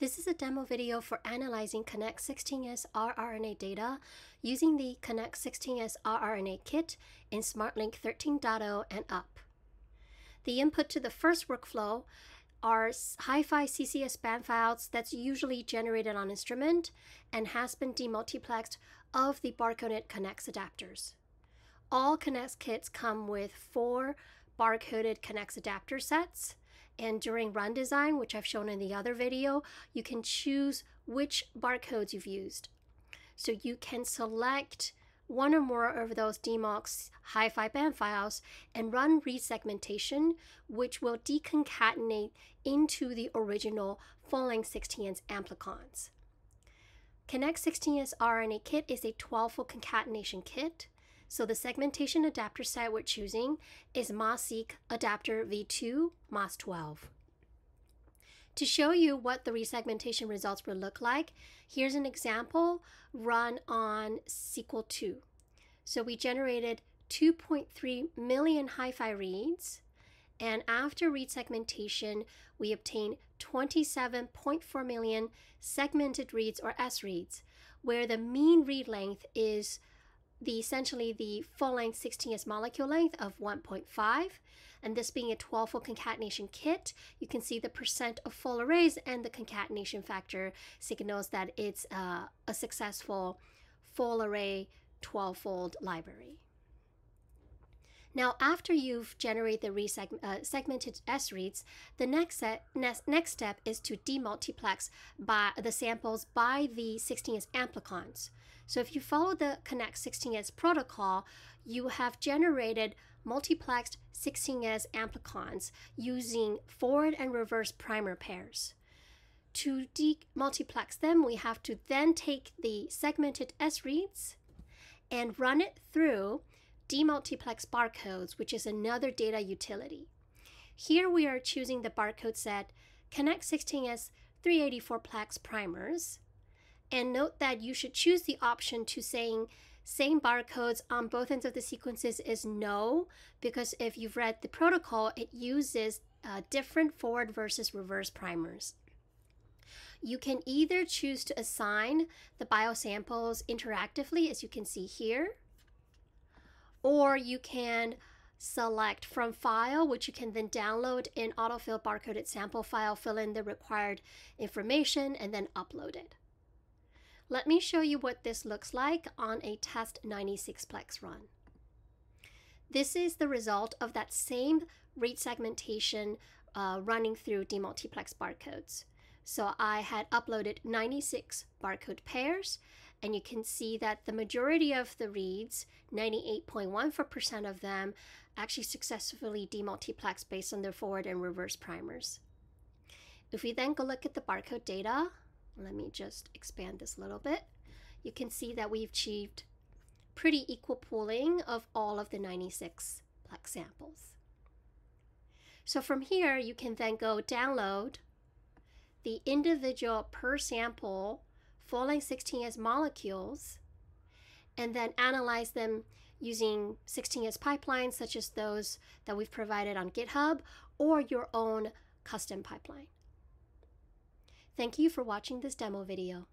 This is a demo video for analyzing Kinnex 16S rRNA data using the Kinnex 16S rRNA kit in SMRT Link 13.0 and up. The input to the first workflow are HiFi CCS BAM files that's usually generated on instrument and has been demultiplexed of the barcoded Kinnex adapters. All Kinnex kits come with four barcoded Kinnex adapter sets and during run design, which I've shown in the other video, you can choose which barcodes you've used. So you can select one or more of those demux HiFi BAM files and run resegmentation, which will deconcatenate into the original full-length 16S amplicons. Kinnex 16S RNA kit is a 12-fold concatenation kit. So the segmentation adapter set we're choosing is MAS-Seq adapter V2 MAS12. To show you what the resegmentation results will look like, here's an example run on Sequel 2. So we generated 2.3 million HiFi reads, and after read segmentation, we obtained 27.4 million segmented reads or S reads, where the mean read length is the essentially the full length 16S molecule length of 1.5 and this being a 12 fold concatenation kit you can see the percent of full arrays and the concatenation factor signals that it's uh, a successful full array 12 fold library now, after you've generated the uh, segmented S reads, the next, set, next step is to demultiplex by the samples by the 16S amplicons. So if you follow the Kinnex 16S protocol, you have generated multiplexed 16S amplicons using forward and reverse primer pairs. To demultiplex them, we have to then take the segmented S reads and run it through demultiplex barcodes, which is another data utility. Here we are choosing the barcode set Kinnex 16S 384 plex primers and note that you should choose the option to saying same barcodes on both ends of the sequences is no, because if you've read the protocol, it uses uh, different forward versus reverse primers. You can either choose to assign the biosamples interactively, as you can see here, or you can select from file, which you can then download in autofill barcoded sample file, fill in the required information, and then upload it. Let me show you what this looks like on a test 96plex run. This is the result of that same read segmentation uh, running through demultiplex barcodes. So I had uploaded 96 barcode pairs, and you can see that the majority of the reads, 98.14% of them, actually successfully demultiplex based on their forward and reverse primers. If we then go look at the barcode data, let me just expand this a little bit. You can see that we've achieved pretty equal pooling of all of the 96 plex samples. So from here, you can then go download the individual per sample full-length 16S molecules and then analyze them using 16S pipelines such as those that we've provided on GitHub or your own custom pipeline. Thank you for watching this demo video.